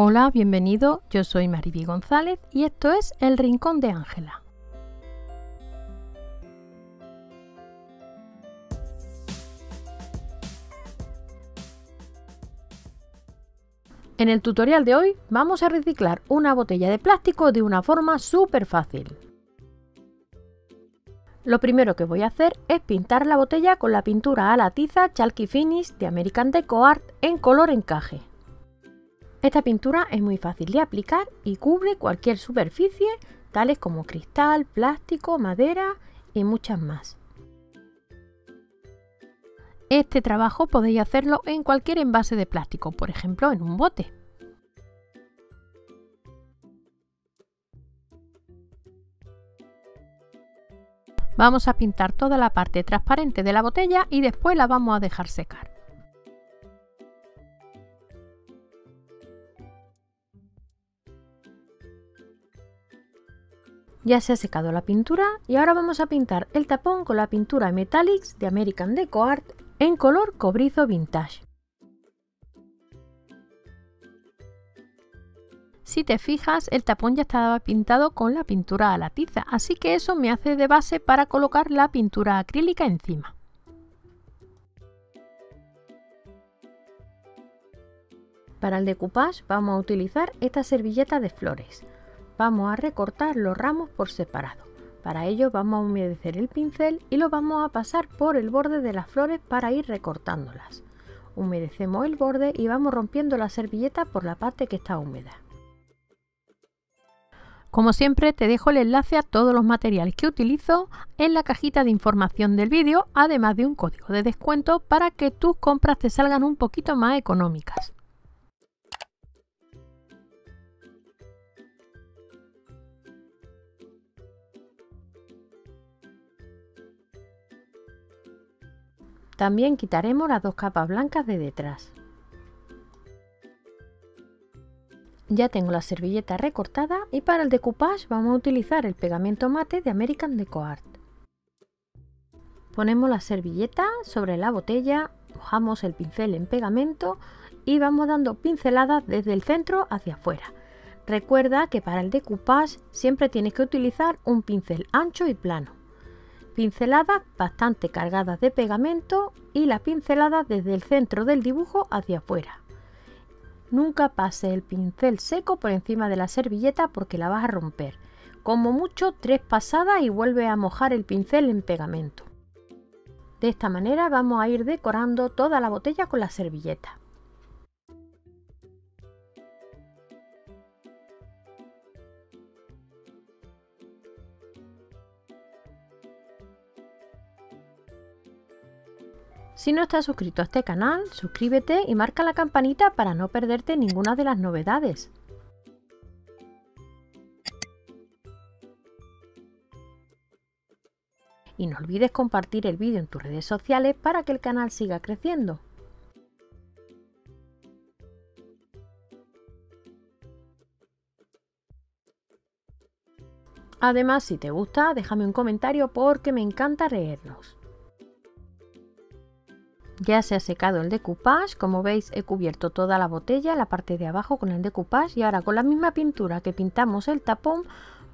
Hola, bienvenido, yo soy Mariby González y esto es El Rincón de Ángela. En el tutorial de hoy vamos a reciclar una botella de plástico de una forma súper fácil. Lo primero que voy a hacer es pintar la botella con la pintura a la tiza Chalky Finish de American Deco Art en color encaje. Esta pintura es muy fácil de aplicar y cubre cualquier superficie, tales como cristal, plástico, madera y muchas más. Este trabajo podéis hacerlo en cualquier envase de plástico, por ejemplo en un bote. Vamos a pintar toda la parte transparente de la botella y después la vamos a dejar secar. Ya se ha secado la pintura y ahora vamos a pintar el tapón con la pintura Metallics de American Deco Art en color cobrizo vintage. Si te fijas, el tapón ya estaba pintado con la pintura a la tiza, así que eso me hace de base para colocar la pintura acrílica encima. Para el decoupage vamos a utilizar esta servilleta de flores. Vamos a recortar los ramos por separado. Para ello vamos a humedecer el pincel y lo vamos a pasar por el borde de las flores para ir recortándolas. Humedecemos el borde y vamos rompiendo la servilleta por la parte que está húmeda. Como siempre te dejo el enlace a todos los materiales que utilizo en la cajita de información del vídeo, además de un código de descuento para que tus compras te salgan un poquito más económicas. También quitaremos las dos capas blancas de detrás. Ya tengo la servilleta recortada y para el decoupage vamos a utilizar el pegamento mate de American Deco Art. Ponemos la servilleta sobre la botella, mojamos el pincel en pegamento y vamos dando pinceladas desde el centro hacia afuera. Recuerda que para el decoupage siempre tienes que utilizar un pincel ancho y plano pinceladas bastante cargadas de pegamento y las pinceladas desde el centro del dibujo hacia afuera. Nunca pase el pincel seco por encima de la servilleta porque la vas a romper. Como mucho tres pasadas y vuelve a mojar el pincel en pegamento. De esta manera vamos a ir decorando toda la botella con la servilleta. Si no estás suscrito a este canal, suscríbete y marca la campanita para no perderte ninguna de las novedades. Y no olvides compartir el vídeo en tus redes sociales para que el canal siga creciendo. Además, si te gusta, déjame un comentario porque me encanta leerlos. Ya se ha secado el decoupage, como veis he cubierto toda la botella, la parte de abajo con el decoupage y ahora con la misma pintura que pintamos el tapón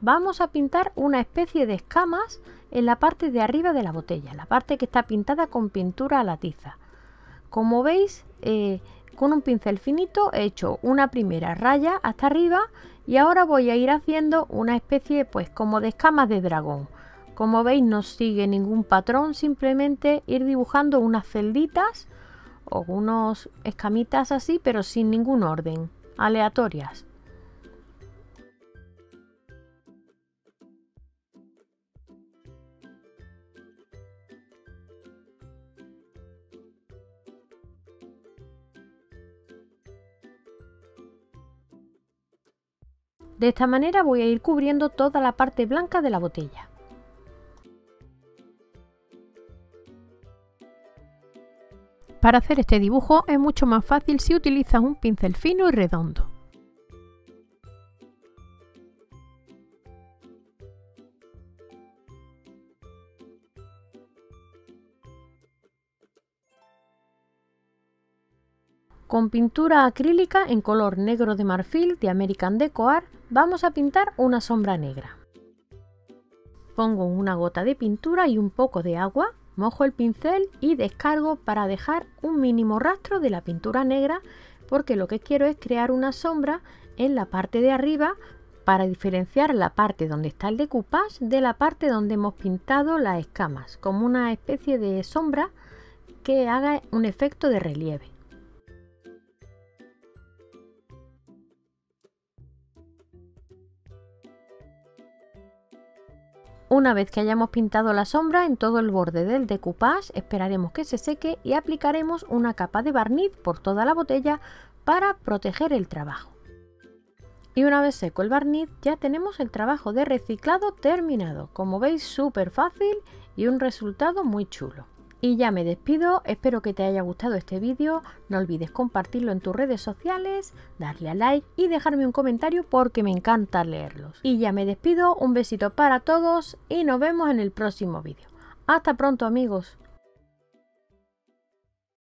vamos a pintar una especie de escamas en la parte de arriba de la botella, la parte que está pintada con pintura a la tiza. Como veis, eh, con un pincel finito he hecho una primera raya hasta arriba y ahora voy a ir haciendo una especie pues como de escamas de dragón. Como veis no sigue ningún patrón, simplemente ir dibujando unas celditas o unos escamitas así, pero sin ningún orden, aleatorias. De esta manera voy a ir cubriendo toda la parte blanca de la botella. Para hacer este dibujo es mucho más fácil si utilizas un pincel fino y redondo. Con pintura acrílica en color negro de marfil de American Deco Art vamos a pintar una sombra negra. Pongo una gota de pintura y un poco de agua, mojo el pincel y descargo para dejar un mínimo rastro de la pintura negra porque lo que quiero es crear una sombra en la parte de arriba para diferenciar la parte donde está el decoupage de la parte donde hemos pintado las escamas, como una especie de sombra que haga un efecto de relieve. Una vez que hayamos pintado la sombra en todo el borde del decoupage, esperaremos que se seque y aplicaremos una capa de barniz por toda la botella para proteger el trabajo. Y una vez seco el barniz ya tenemos el trabajo de reciclado terminado, como veis súper fácil y un resultado muy chulo. Y ya me despido, espero que te haya gustado este vídeo, no olvides compartirlo en tus redes sociales, darle a like y dejarme un comentario porque me encanta leerlos. Y ya me despido, un besito para todos y nos vemos en el próximo vídeo. Hasta pronto amigos.